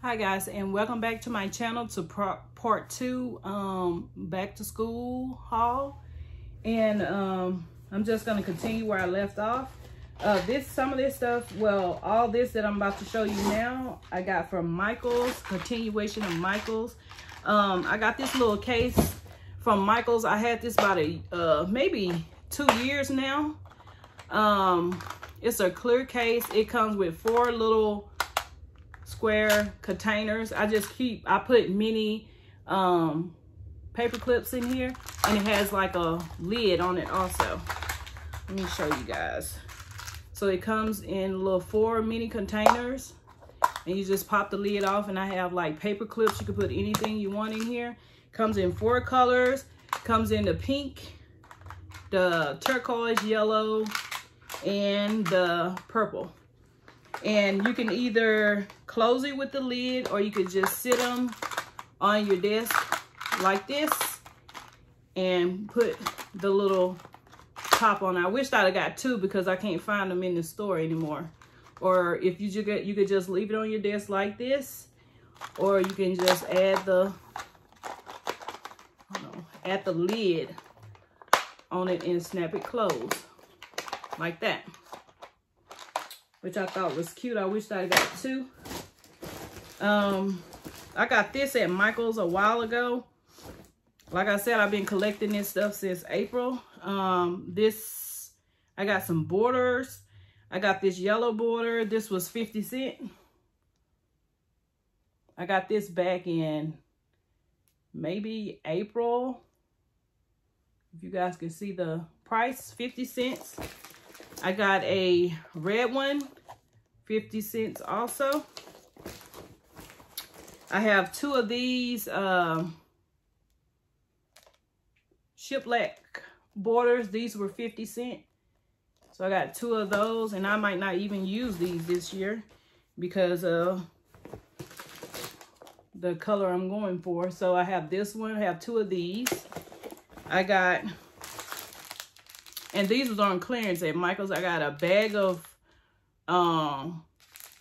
Hi guys and welcome back to my channel to part two um back to school haul. And um I'm just gonna continue where I left off. Uh this some of this stuff well all this that I'm about to show you now I got from Michaels continuation of Michaels. Um I got this little case from Michaels. I had this about a uh maybe two years now. Um it's a clear case. It comes with four little square containers. I just keep, I put mini um, paper clips in here and it has like a lid on it also. Let me show you guys. So it comes in little four mini containers and you just pop the lid off and I have like paper clips. You can put anything you want in here. Comes in four colors. Comes in the pink, the turquoise, yellow, and the purple. And you can either close it with the lid or you could just sit them on your desk like this and put the little top on. I wish I'd have got two because I can't find them in the store anymore. Or if you get, you could just leave it on your desk like this, or you can just add the, know, add the lid on it and snap it closed like that which I thought was cute. I wish I got two. Um, I got this at Michael's a while ago. Like I said, I've been collecting this stuff since April. Um, this, I got some borders. I got this yellow border. This was 50 cent. I got this back in maybe April. If you guys can see the price, 50 cents. I got a red one, 50 cents also. I have two of these um, shiplap borders. These were 50 cents. So I got two of those and I might not even use these this year because of the color I'm going for. So I have this one, I have two of these. I got and these was on clearance at Michael's. I got a bag of um,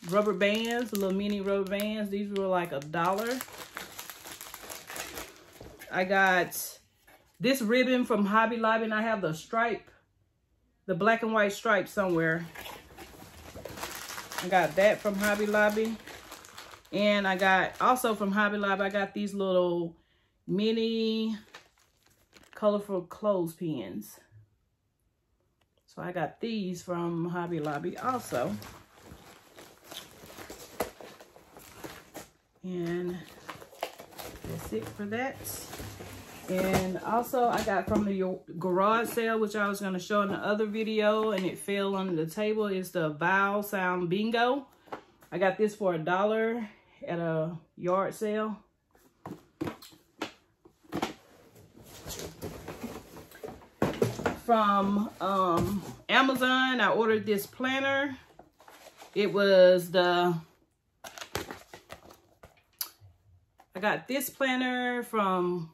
rubber bands, little mini rubber bands. These were like a dollar. I got this ribbon from Hobby Lobby, and I have the stripe, the black and white stripe somewhere. I got that from Hobby Lobby. And I got, also from Hobby Lobby, I got these little mini colorful clothespins. So I got these from Hobby Lobby also. And that's it for that. And also I got from the garage sale, which I was going to show in the other video, and it fell under the table, is the Vowel Sound Bingo. I got this for a dollar at a yard sale. From um, Amazon. I ordered this planner. It was the, I got this planner from,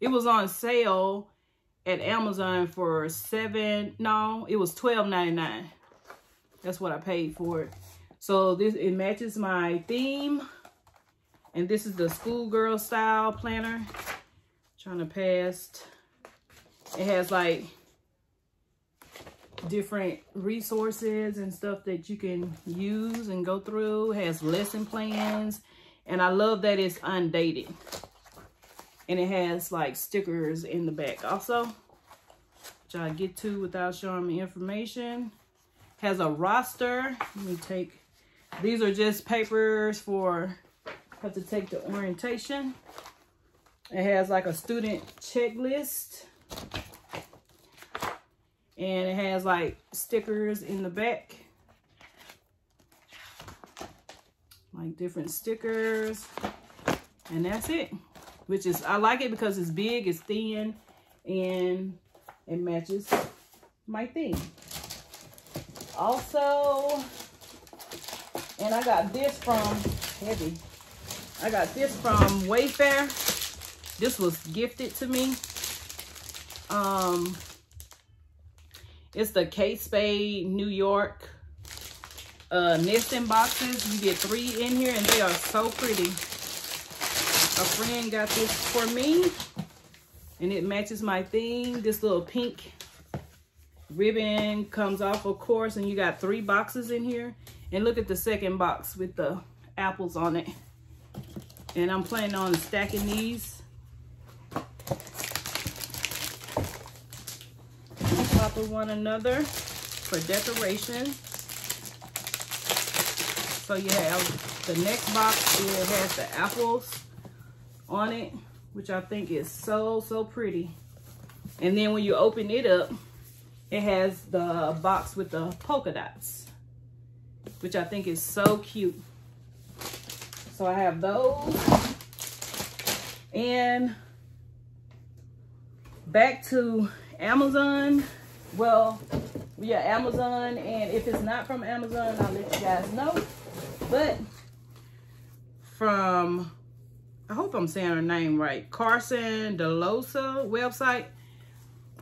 it was on sale at Amazon for seven, no, it was twelve ninety nine. That's what I paid for it. So this, it matches my theme. And this is the schoolgirl style planner. trying to pass. It has like different resources and stuff that you can use and go through. It has lesson plans. And I love that it's undated. And it has like stickers in the back also. Which I get to without showing me information. Has a roster. Let me take, these are just papers for, have to take the orientation. It has like a student checklist and it has like stickers in the back. Like different stickers. And that's it. Which is I like it because it's big it's thin and it matches my theme also and I got this from heavy. I got this from Wayfair. This was gifted to me. Um it's the Kate Spade New York uh, nesting boxes. You get three in here and they are so pretty. A friend got this for me and it matches my theme. This little pink ribbon comes off, of course, and you got three boxes in here. And look at the second box with the apples on it. And I'm planning on stacking these. Top of one another for decoration. So you have the next box, it has the apples on it, which I think is so, so pretty. And then when you open it up, it has the box with the polka dots, which I think is so cute. So I have those. And back to Amazon. Well, yeah, Amazon. And if it's not from Amazon, I'll let you guys know. But from, I hope I'm saying her name right, Carson Dellosa website.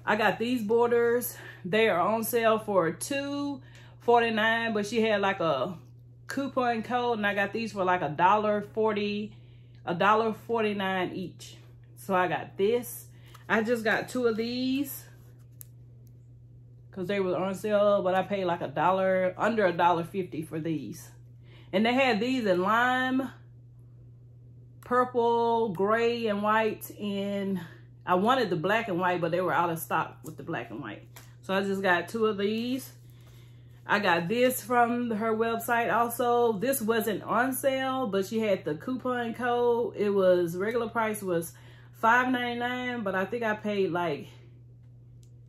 I got these borders. They are on sale for two forty nine, but she had like a coupon code, and I got these for like a dollar forty, a dollar forty nine each. So I got this. I just got two of these because they were on sale, but I paid like a dollar, under a dollar fifty for these. And they had these in lime, purple, gray, and white. And I wanted the black and white, but they were out of stock with the black and white. So I just got two of these. I got this from her website also. This wasn't on sale, but she had the coupon code. It was, regular price was $5.99, but I think I paid like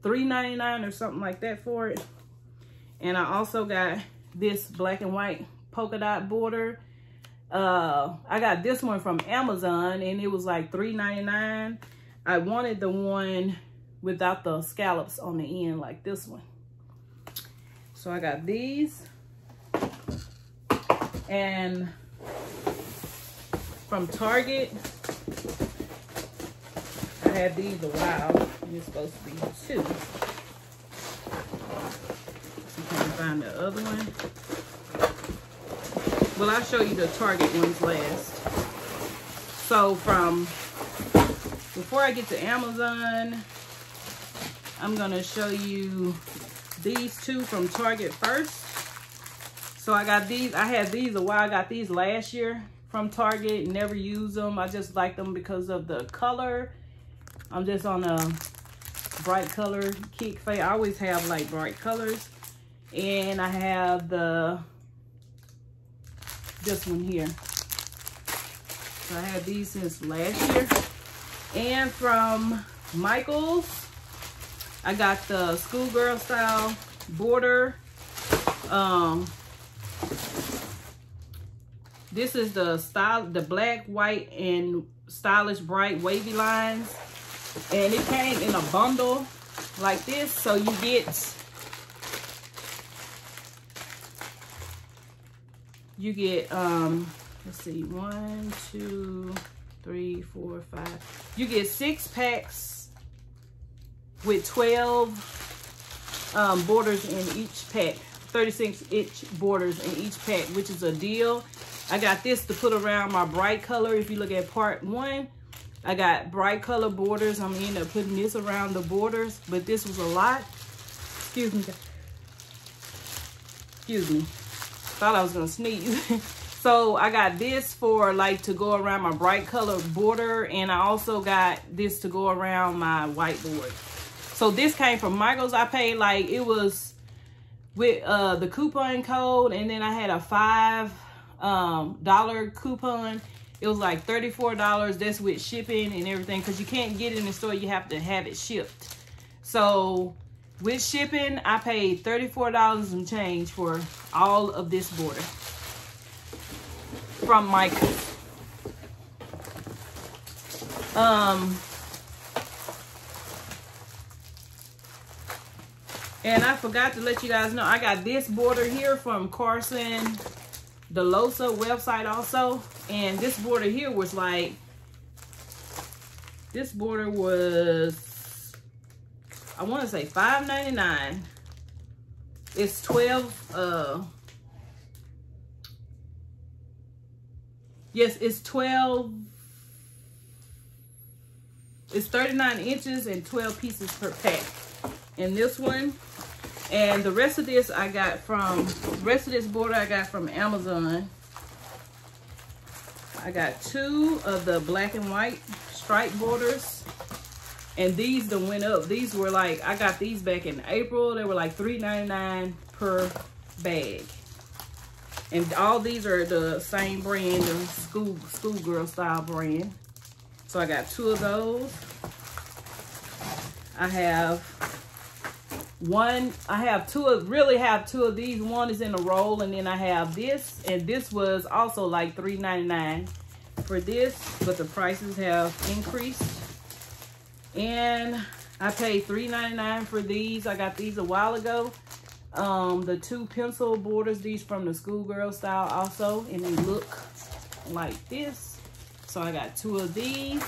$3.99 or something like that for it. And I also got this black and white polka dot border. Uh, I got this one from Amazon and it was like $3.99. I wanted the one without the scallops on the end like this one. So I got these. And from Target, I had these a while. It's supposed to be two. You can find the other one. Well, I'll show you the Target ones last. So from, before I get to Amazon, I'm to show you these two from Target first. So I got these, I had these a while, I got these last year from Target, never use them. I just like them because of the color. I'm just on a bright color kick. Fade. I always have like bright colors. And I have the, this one here. So I had these since last year. And from Michaels, I got the schoolgirl style border. Um, this is the style, the black, white, and stylish, bright, wavy lines. And it came in a bundle like this. So you get, you get, um, let's see, one, two, three, four, five. You get six packs with 12 um, borders in each pack. 36 inch borders in each pack, which is a deal. I got this to put around my bright color. If you look at part one, I got bright color borders. I'm gonna end up putting this around the borders, but this was a lot. Excuse me. Excuse me. Thought I was gonna sneeze. so I got this for like to go around my bright color border, and I also got this to go around my whiteboard. So this came from Michael's. I paid like, it was with uh, the coupon code. And then I had a five um, dollar coupon. It was like $34. That's with shipping and everything. Because you can't get it in the store. You have to have it shipped. So with shipping, I paid $34 and change for all of this border from Michael's. Um, And I forgot to let you guys know, I got this border here from Carson Dellosa website also. And this border here was like, this border was, I want to say five ninety nine. It's 12, uh, yes, it's 12, it's 39 inches and 12 pieces per pack. And this one, and the rest of this I got from, rest of this border I got from Amazon. I got two of the black and white stripe borders. And these that went up. These were like, I got these back in April. They were like $3.99 per bag. And all these are the same brand, the school schoolgirl style brand. So I got two of those. I have one, I have two of, really have two of these. One is in a roll and then I have this. And this was also like $3.99 for this, but the prices have increased. And I paid $3.99 for these. I got these a while ago. Um, the two pencil borders, these from the schoolgirl style also, and they look like this. So I got two of these.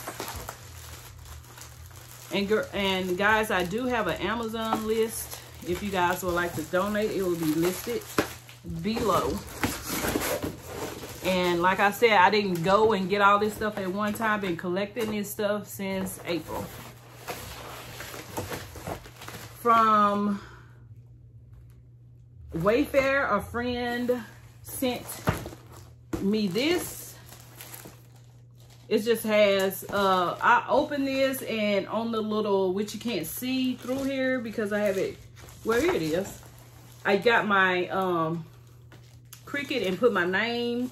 And, and guys, I do have an Amazon list. If you guys would like to donate, it will be listed below. And like I said, I didn't go and get all this stuff at one time. Been collecting this stuff since April. From Wayfair, a friend sent me this. It just has, uh, I opened this and on the little, which you can't see through here because I have it, well, here it is. I got my um, Cricut and put my name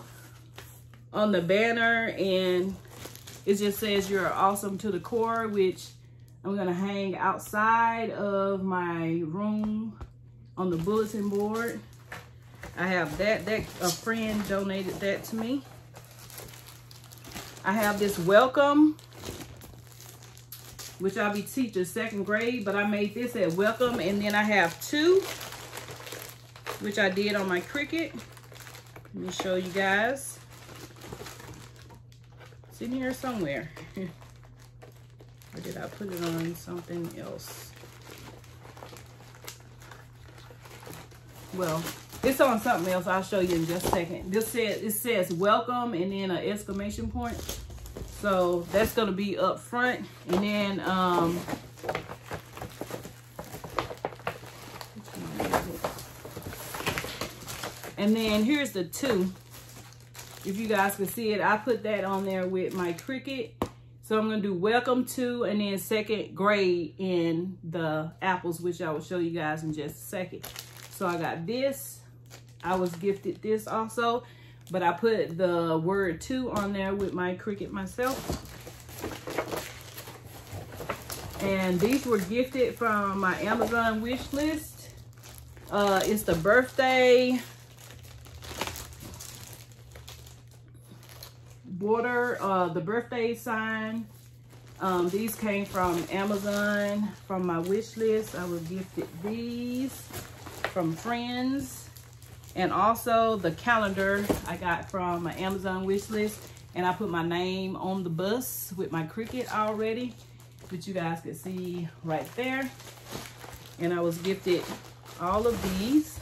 on the banner and it just says you're awesome to the core, which I'm gonna hang outside of my room on the bulletin board. I have that, that a friend donated that to me. I have this welcome, which I'll be teaching second grade, but I made this at welcome. And then I have two, which I did on my Cricut. Let me show you guys. It's in here somewhere. or did I put it on something else? well it's on something else. I'll show you in just a second. This says it says welcome and then an exclamation point. So that's going to be up front. And then um and then here's the two. If you guys can see it i put that on there with my Cricut so i'm going to do welcome to and then second grade in the apples which i will show you guys in just a second. So I got this. I was gifted this also, but I put the word two on there with my Cricut myself. And these were gifted from my Amazon wish list. Uh, it's the birthday border, uh, the birthday sign. Um, these came from Amazon from my wish list. I was gifted these from friends and also the calendar I got from my Amazon wish list and I put my name on the bus with my Cricut already which you guys can see right there. And I was gifted all of these.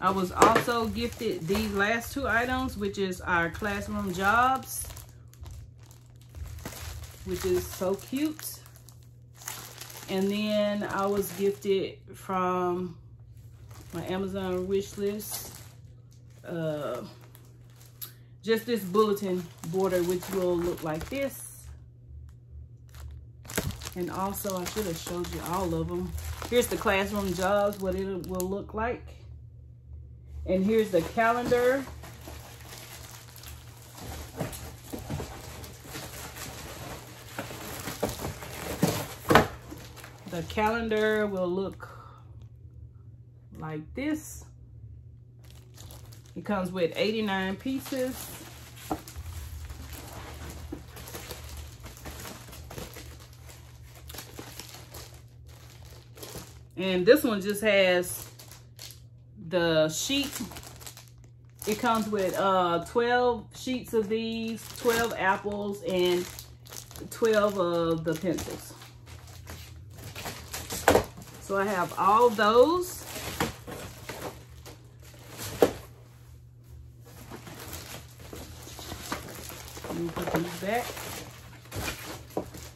I was also gifted these last two items which is our classroom jobs which is so cute and then I was gifted from my Amazon wish list, uh, just this bulletin border, which will look like this. And also, I should have showed you all of them. Here's the classroom jobs, what it will look like. And here's the calendar The calendar will look like this. It comes with 89 pieces. And this one just has the sheet. It comes with uh, 12 sheets of these, 12 apples, and 12 of the pencils. So I have all those. put these back.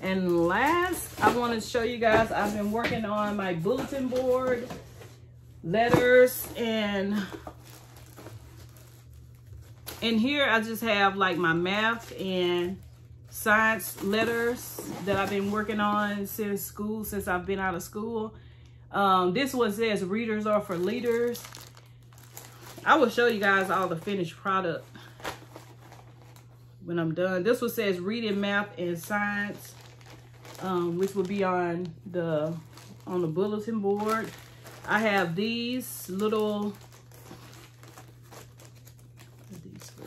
And last, I want to show you guys, I've been working on my bulletin board, letters, and in here, I just have like my math and science letters that I've been working on since school, since I've been out of school. Um, this one says readers are for leaders. I will show you guys all the finished product when I'm done. This one says reading, math, and science, um, which will be on the on the bulletin board. I have these little these for?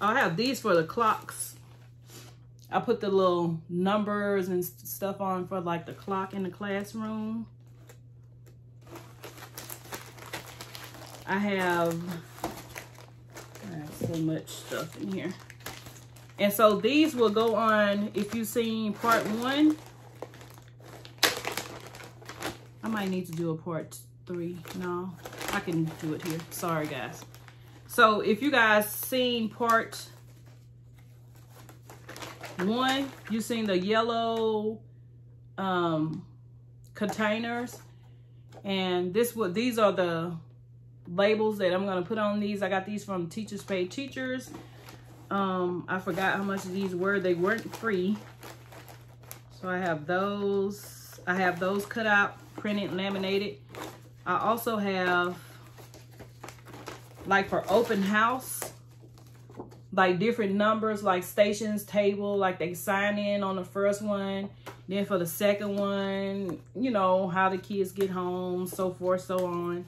I have these for the clocks. I put the little numbers and stuff on for like the clock in the classroom. I have, so much stuff in here. And so these will go on, if you've seen part one, I might need to do a part three. No, I can do it here. Sorry, guys. So if you guys seen part one, you seen the yellow um, containers. And this what these are the labels that I'm going to put on these. I got these from Teachers Pay Teachers. Um, I forgot how much these were. They weren't free. So I have those. I have those cut out, printed, laminated. I also have, like for open house, like different numbers, like stations, table, like they sign in on the first one. Then for the second one, you know, how the kids get home, so forth, so on.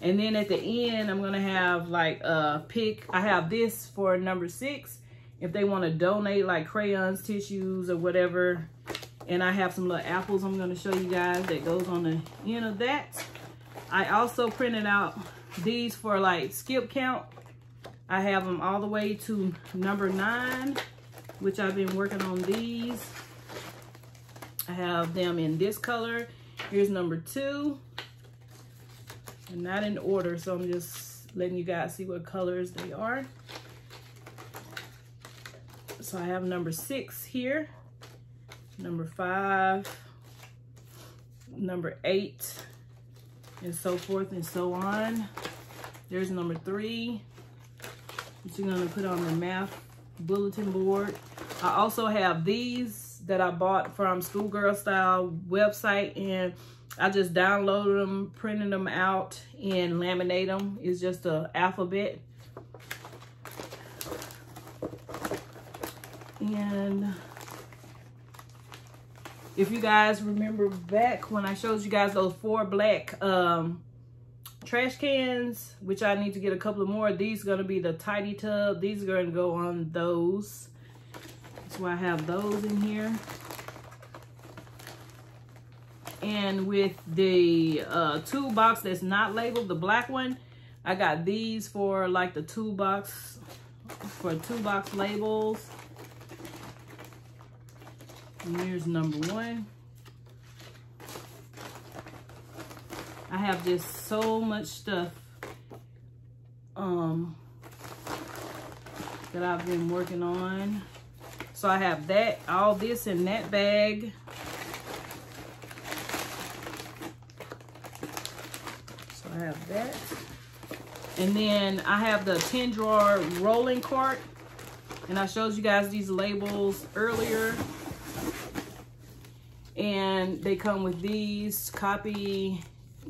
And then at the end, I'm going to have like a pick. I have this for number six. If they want to donate like crayons, tissues, or whatever. And I have some little apples I'm going to show you guys that goes on the end of that. I also printed out these for like skip count. I have them all the way to number nine, which I've been working on these. I have them in this color. Here's number two. And not in order so i'm just letting you guys see what colors they are. So i have number six here number five number eight and so forth and so on. There's number three that you're going to put on the math bulletin board. I also have these that i bought from schoolgirl style website and I just downloaded them, printed them out, and laminate them. It's just a alphabet. And if you guys remember back when I showed you guys those four black um, trash cans, which I need to get a couple of more. These are going to be the tidy tub. These are going to go on those. That's why I have those in here. And with the uh, toolbox that's not labeled, the black one, I got these for like the toolbox, for toolbox labels. And here's number one. I have just so much stuff um, that I've been working on. So I have that, all this in that bag. So I have that. And then I have the 10 drawer rolling cart. And I showed you guys these labels earlier. And they come with these copy,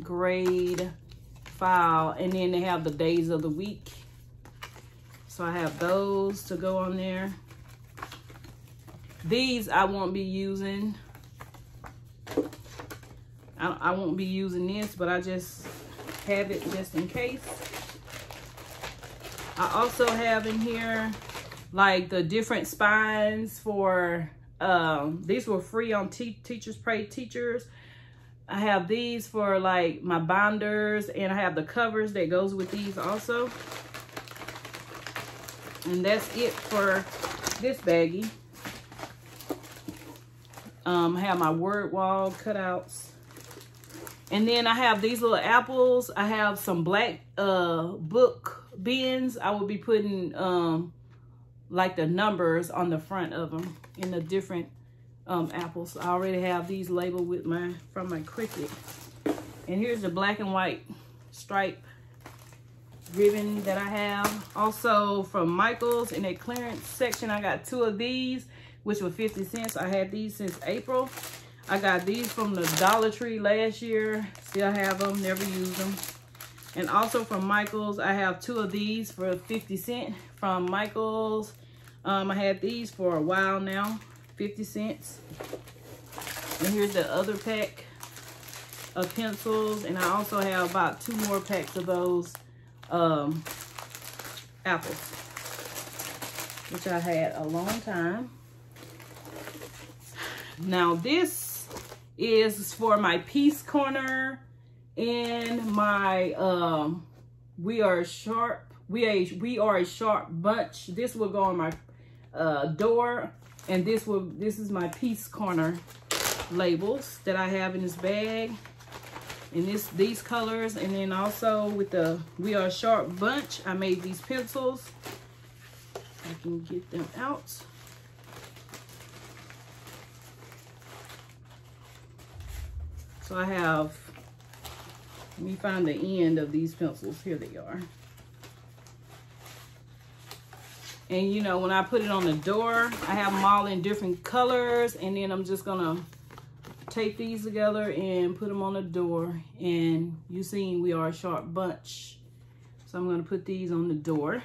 grade, file. And then they have the days of the week. So I have those to go on there. These I won't be using. I, I won't be using this, but I just have it just in case. I also have in here like the different spines for, um, these were free on te Teachers Pay Teachers. I have these for like my binders and I have the covers that goes with these also. And that's it for this baggie. Um, I have my word wall cutouts and then I have these little apples. I have some black uh, book bins. I will be putting um, like the numbers on the front of them in the different um, apples. I already have these labeled with my from my Cricut. And here's the black and white stripe ribbon that I have. Also from Michael's in a clearance section, I got two of these, which were 50 cents. I had these since April. I got these from the Dollar Tree last year. Still have them, never use them. And also from Michael's, I have two of these for 50 cent from Michael's. Um, I had these for a while now, 50 cents. And here's the other pack of pencils. And I also have about two more packs of those um, apples, which I had a long time. Now this is for my peace corner and my um, we are sharp we a we are a sharp bunch. This will go on my uh, door, and this will this is my peace corner labels that I have in this bag. In this these colors and then also with the we are sharp bunch i made these pencils. I can get them out so i have let me find the end of these pencils here they are and you know when i put it on the door i have them all in different colors and then i'm just gonna tape these together and put them on the door. And you seen we are a sharp bunch. So I'm to put these on the door.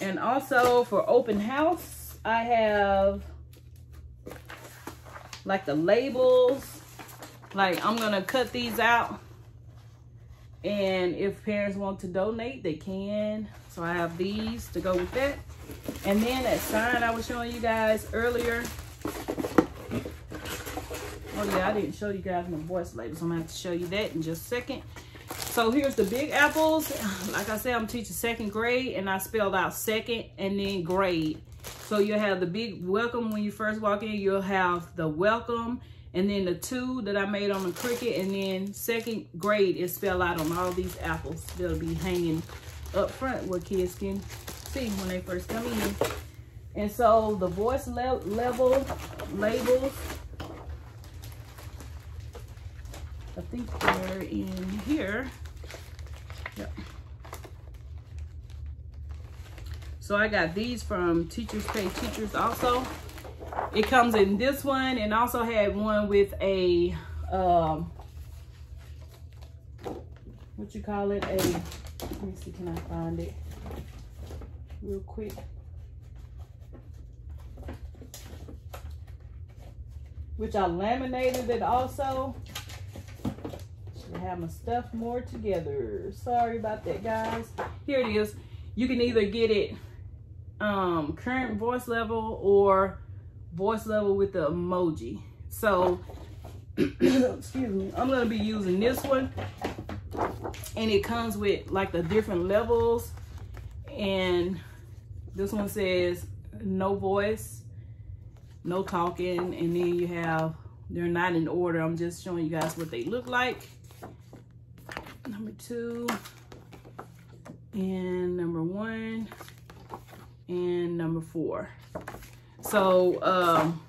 And also for open house, I have like the labels. Like I'm to cut these out. And if parents want to donate, they can. So I have these to go with that. And then that sign I was showing you guys earlier. Oh yeah, I didn't show you guys my voice labels. I'm gonna have to show you that in just a second. So here's the big apples. Like I said, I'm teaching second grade and I spelled out second and then grade. So you'll have the big welcome when you first walk in. You'll have the welcome and then the two that I made on the Cricut and then second grade is spelled out on all these apples. They'll be hanging up front where kids can see when they first come in. And so the voice le level labels, I think they're in here. Yep. So I got these from Teachers Pay Teachers also. It comes in this one and also had one with a, um, what you call it, a, let me see, can I find it? real quick. Which I laminated it also. Should have my stuff more together. Sorry about that, guys. Here it is. You can either get it um, current voice level or voice level with the emoji. So, excuse me, I'm going to be using this one. And it comes with like the different levels and this one says no voice, no talking, and then you have, they're not in order. I'm just showing you guys what they look like. Number two, and number one, and number four. So, um,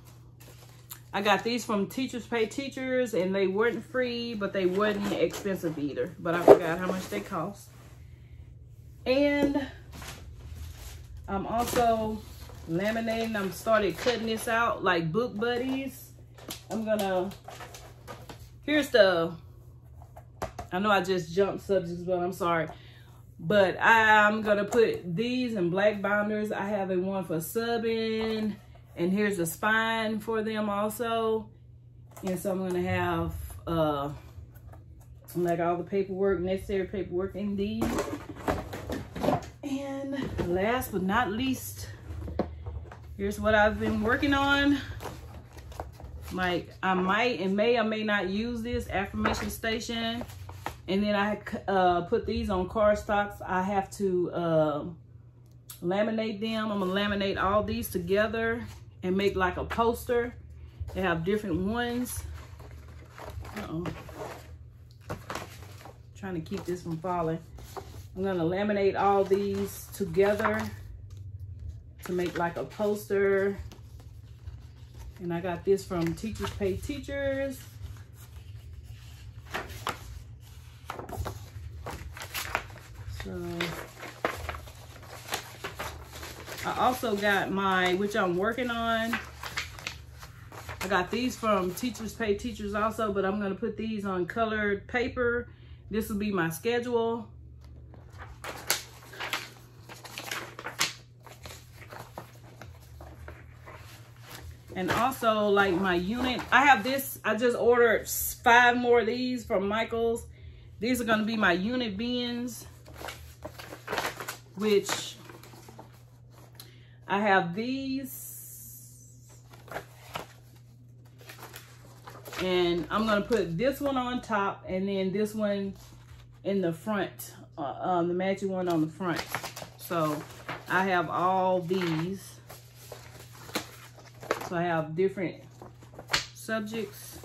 I got these from Teachers Pay Teachers, and they weren't free, but they weren't expensive either. But I forgot how much they cost. And I'm also laminating. I'm started cutting this out like book buddies. I'm gonna, here's the, I know I just jumped subjects, but I'm sorry. But I'm gonna put these in black binders. I have a one for subbing and here's the spine for them also. And so I'm gonna have uh, like all the paperwork, necessary paperwork in these. And last but not least, here's what I've been working on. Like I might and may or may not use this affirmation station. And then I uh, put these on cardstocks. I have to uh, laminate them. I'm gonna laminate all these together and make like a poster. They have different ones. Uh -oh. Trying to keep this from falling. I'm gonna laminate all these together to make like a poster. And I got this from Teachers Pay Teachers. So I also got my, which I'm working on. I got these from Teachers Pay Teachers also, but I'm gonna put these on colored paper. This will be my schedule. And also like my unit, I have this, I just ordered five more of these from Michaels. These are gonna be my unit bins, which I have these. And I'm gonna put this one on top and then this one in the front, uh, um, the matching one on the front. So I have all these. So I have different subjects.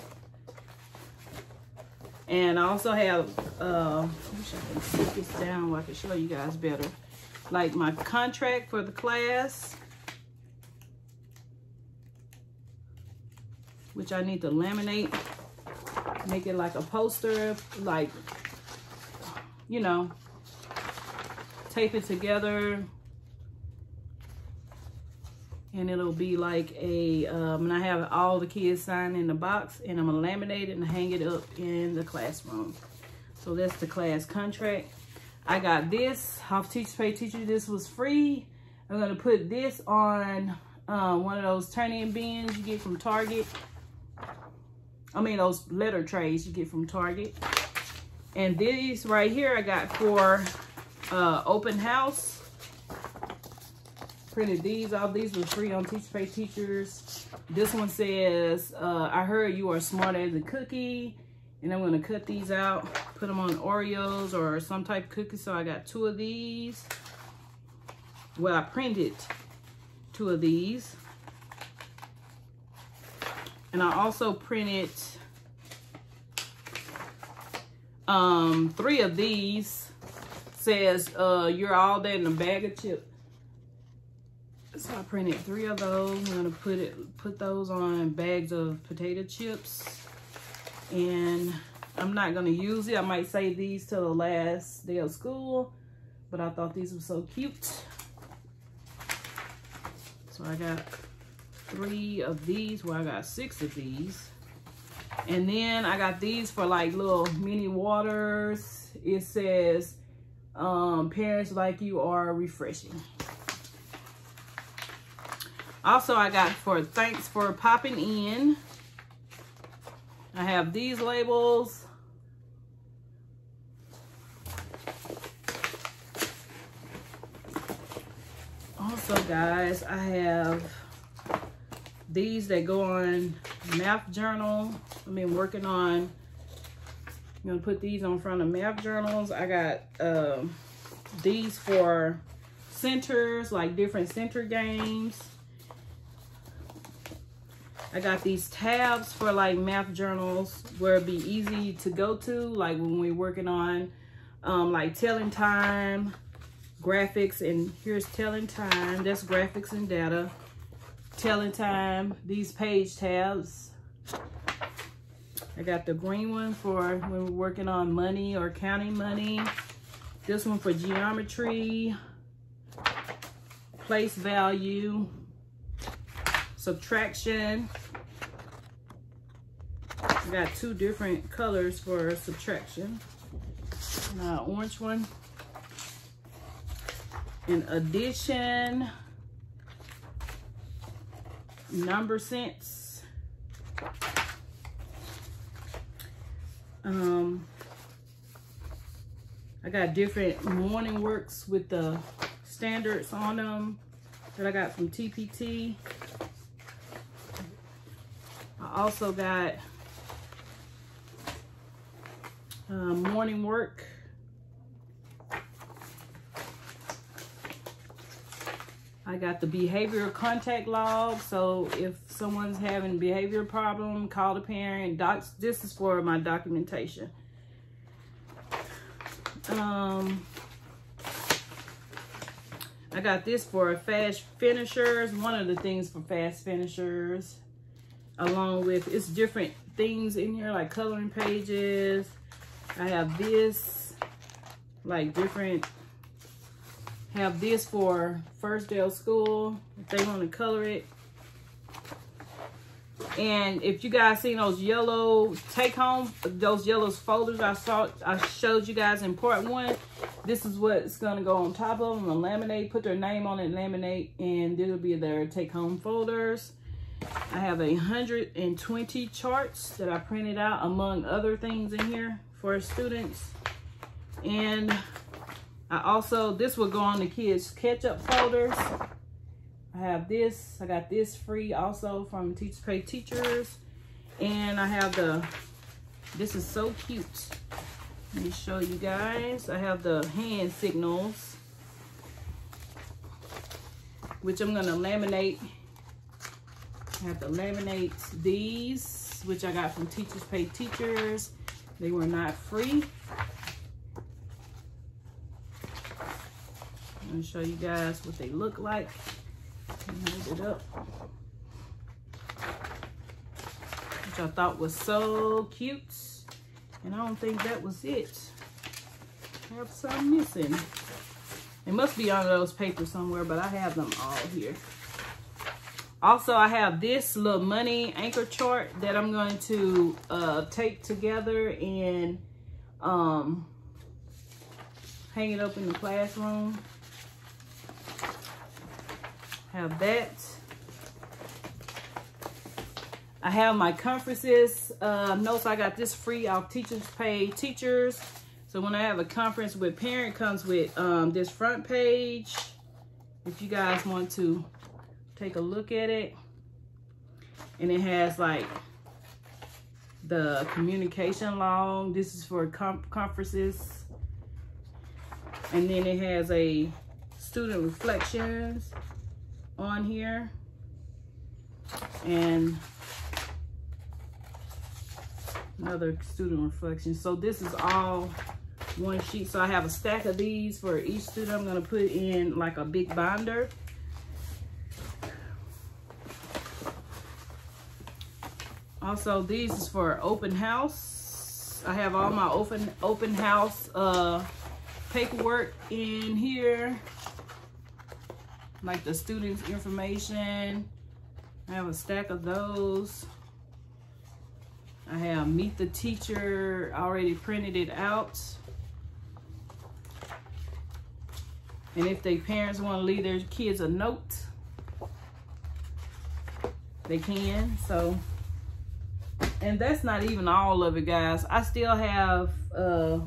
And I also have, uh, I wish I can sit this down where I can show you guys better. Like my contract for the class. Which I need to laminate. Make it like a poster, like, you know, tape it together, and it'll be like a um, and I have all the kids sign in the box and I'm gonna laminate it and hang it up in the classroom so that's the class contract I got this. Off Teachers Pay Teacher this was free. I'm gonna put this on uh, one of those turn-in bins you get from Target. I mean those letter trays you get from Target. And these right here I got for uh, open house. Printed these all these were free on teach pay teachers. This one says uh, i heard you are smart as a cookie and i'm going to cut these out put them on oreos or some type of cookie. So i got two of these. Well i printed two of these. And i also printed um three of these. Says uh you're all that in a bag of chips. So I printed three of those. I'm gonna put it, put those on bags of potato chips. And I'm not gonna use it. I might save these till the last day of school, but I thought these were so cute. So I got three of these. Well, I got six of these. And then I got these for like little mini waters. It says, um, parents like you are refreshing. Also, I got for thanks for popping in. I have these labels. Also, guys, I have these that go on math journal. I've been working on, I'm gonna put these on front of math journals. I got uh, these for centers, like different center games. I got these tabs for like math journals where it'd be easy to go to, like when we're working on um, like telling time, graphics, and here's telling time. That's graphics and data. Telling time, these page tabs. I got the green one for when we're working on money or counting money. This one for geometry, place value, subtraction. I got two different colors for subtraction. Uh, orange one. In addition, number sense. Um, I got different morning works with the standards on them that I got from TPT. I also got uh, morning work. I got the behavior contact log. So if someone's having behavior problem, call the parent. Docs, this is for my documentation. Um, I got this for fast finishers. One of the things for fast finishers. Along with, it's different things in here like coloring pages. I have this, like different, have this for first day of school. If they want to color it. And if you guys seen those yellow take home, those yellow folders I saw, I showed you guys in part one. This is what's gonna go on top of them. Gonna laminate, put their name on it, laminate, and it'll be their take home folders. I have a 120 charts that I printed out among other things in here for students. And I also, this will go on the kids' catch-up folders. I have this. I got this free also from Teachers Pay Teachers. And I have the, this is so cute. Let me show you guys. I have the hand signals, which I'm going to laminate. I have to laminate these, which I got from Teachers Pay Teachers. They were not free. I'm to show you guys what they look like Hold it up. Which I thought was so cute. And I don't think that was it. I have some missing. It must be on those papers somewhere, but I have them all here. Also, I have this little money anchor chart that I'm going to uh, tape together and um, hang it up in the classroom have that. I have my conferences uh, notes. I got this free off Teachers Pay Teachers. So when I have a conference with parent, comes with um, this front page. If you guys want to take a look at it. And it has like the communication log. This is for conferences. And then it has a student reflections on here. And another student reflection. So this is all one sheet. So I have a stack of these for each student. I'm going to put in like a big binder. Also, these is for open house. I have all my open open house uh, paperwork in here like the student's information. I have a stack of those. I have meet the teacher already printed it out. And if their parents want to leave their kids a note, they can. So, and that's not even all of it, guys. I still have uh,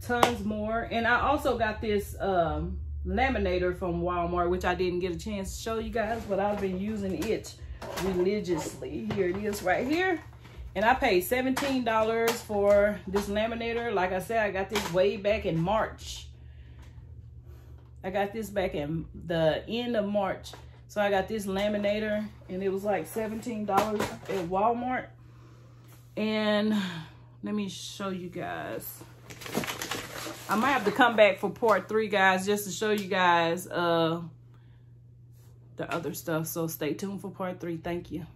tons more. And I also got this um, laminator from Walmart, which I didn't get a chance to show you guys, but I've been using it religiously. Here it is right here. And I paid $17 for this laminator. Like I said, I got this way back in March. I got this back in the end of March. So I got this laminator and it was like $17 at Walmart. And let me show you guys. I might have to come back for part three, guys, just to show you guys uh, the other stuff. So stay tuned for part three. Thank you.